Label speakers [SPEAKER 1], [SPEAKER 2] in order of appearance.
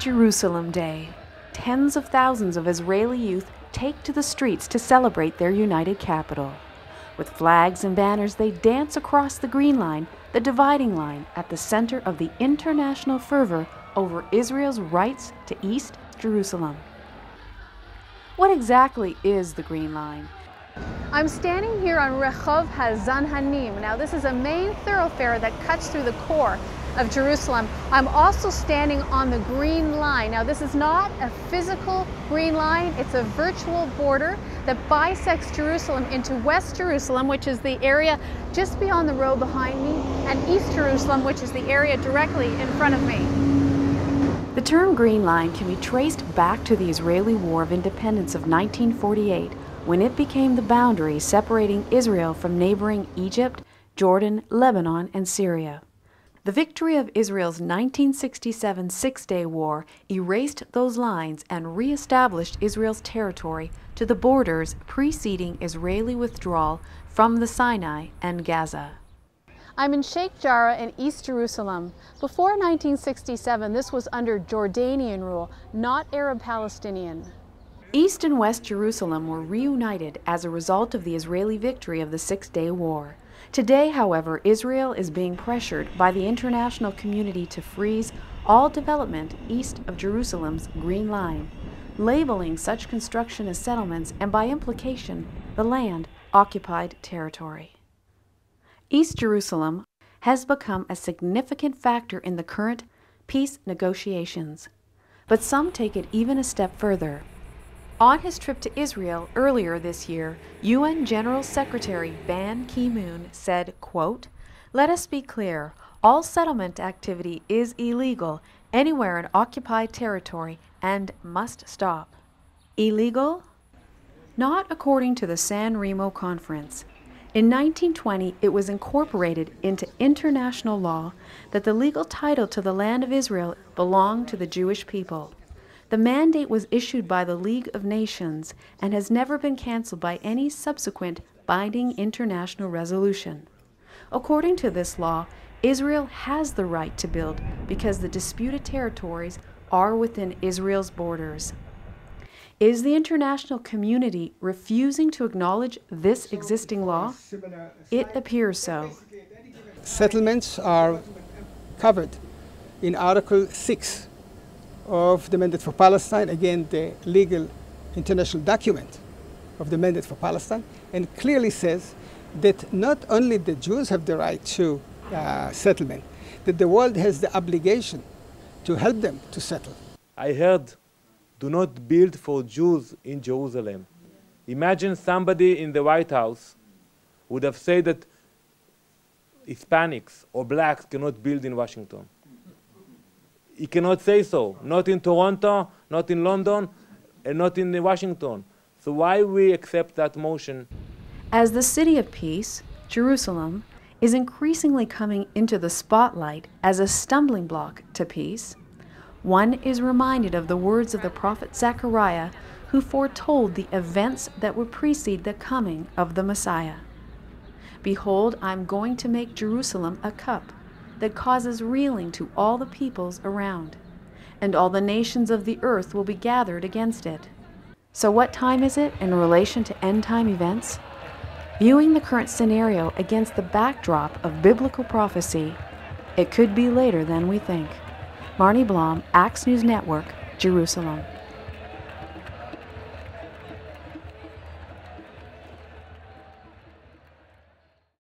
[SPEAKER 1] Jerusalem Day. Tens of thousands of Israeli youth take to the streets to celebrate their united capital. With flags and banners, they dance across the Green Line, the dividing line at the center of the international fervor over Israel's rights to East Jerusalem. What exactly is the Green Line?
[SPEAKER 2] I'm standing here on Rehov Hazanhanim. Now this is a main thoroughfare that cuts through the core of Jerusalem. I'm also standing on the Green Line. Now this is not a physical Green Line, it's a virtual border that bisects Jerusalem into West Jerusalem, which is the area just beyond the road behind me, and East Jerusalem, which is the area directly in front of me.
[SPEAKER 1] The term Green Line can be traced back to the Israeli War of Independence of 1948 when it became the boundary separating Israel from neighboring Egypt, Jordan, Lebanon, and Syria. The victory of Israel's 1967 Six Day War erased those lines and re-established Israel's territory to the borders preceding Israeli withdrawal from the Sinai and Gaza.
[SPEAKER 2] I'm in Sheikh Jarrah in East Jerusalem. Before 1967, this was under Jordanian rule, not Arab Palestinian.
[SPEAKER 1] East and West Jerusalem were reunited as a result of the Israeli victory of the Six Day War. Today, however, Israel is being pressured by the international community to freeze all development east of Jerusalem's Green Line, labeling such construction as settlements and, by implication, the land occupied territory. East Jerusalem has become a significant factor in the current peace negotiations, but some take it even a step further. On his trip to Israel earlier this year, UN General Secretary Ban Ki-moon said, quote, Let us be clear, all settlement activity is illegal anywhere in occupied territory and must stop. Illegal? Not according to the San Remo Conference. In 1920, it was incorporated into international law that the legal title to the land of Israel belonged to the Jewish people. The mandate was issued by the League of Nations and has never been canceled by any subsequent binding international resolution. According to this law, Israel has the right to build because the disputed territories are within Israel's borders. Is the international community refusing to acknowledge this existing law? It appears so.
[SPEAKER 3] Settlements are covered in Article 6 of the Mandate for Palestine, again, the legal international document of the Mandate for Palestine, and clearly says that not only the Jews have the right to uh, settlement, that the world has the obligation to help them to settle.
[SPEAKER 4] I heard, do not build for Jews in Jerusalem. Imagine somebody in the White House would have said that Hispanics or blacks cannot build in Washington. He cannot say so. Not in Toronto, not in London, and not in Washington. So why we accept that motion?
[SPEAKER 1] As the city of peace, Jerusalem, is increasingly coming into the spotlight as a stumbling block to peace, one is reminded of the words of the prophet Zechariah who foretold the events that would precede the coming of the Messiah. Behold, I'm going to make Jerusalem a cup that causes reeling to all the peoples around, and all the nations of the earth will be gathered against it. So, what time is it in relation to end time events? Viewing the current scenario against the backdrop of biblical prophecy, it could be later than we think. Marney Blom, Acts News Network, Jerusalem.